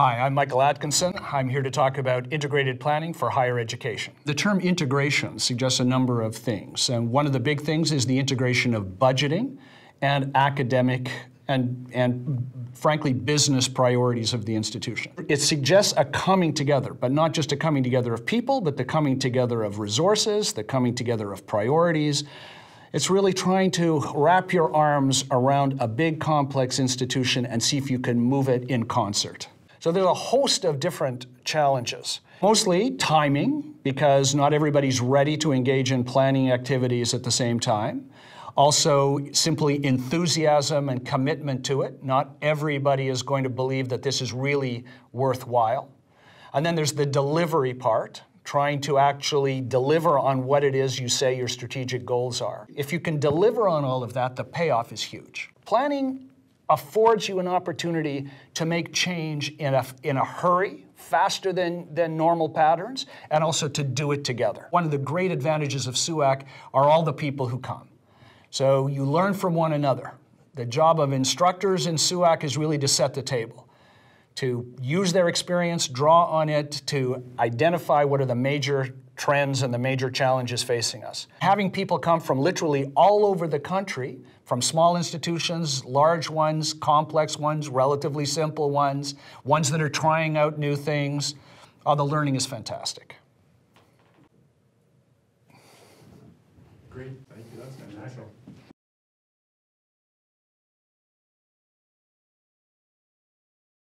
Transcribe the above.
Hi, I'm Michael Atkinson. I'm here to talk about integrated planning for higher education. The term integration suggests a number of things, and one of the big things is the integration of budgeting and academic and, and frankly, business priorities of the institution. It suggests a coming together, but not just a coming together of people, but the coming together of resources, the coming together of priorities. It's really trying to wrap your arms around a big, complex institution and see if you can move it in concert. So there's a host of different challenges. Mostly timing, because not everybody's ready to engage in planning activities at the same time. Also, simply enthusiasm and commitment to it. Not everybody is going to believe that this is really worthwhile. And then there's the delivery part, trying to actually deliver on what it is you say your strategic goals are. If you can deliver on all of that, the payoff is huge. Planning affords you an opportunity to make change in a, in a hurry, faster than, than normal patterns, and also to do it together. One of the great advantages of SUAC are all the people who come. So you learn from one another. The job of instructors in SUAC is really to set the table, to use their experience, draw on it, to identify what are the major trends and the major challenges facing us. Having people come from literally all over the country, from small institutions, large ones, complex ones, relatively simple ones, ones that are trying out new things, oh, the learning is fantastic. Great.